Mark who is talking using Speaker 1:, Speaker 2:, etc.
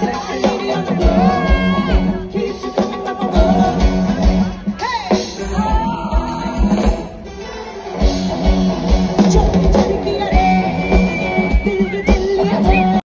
Speaker 1: Gracias.